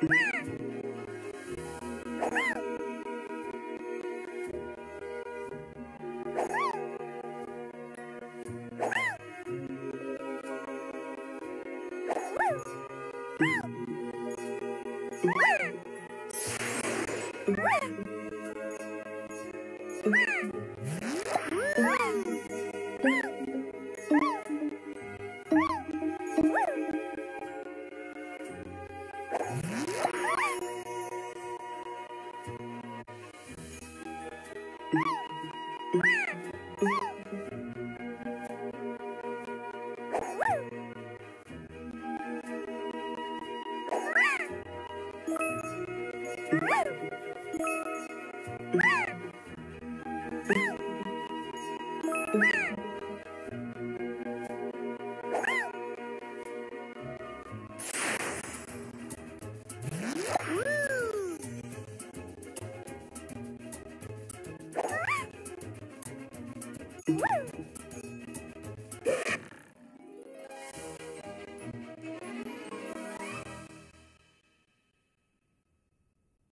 Woo! Woo! Woo!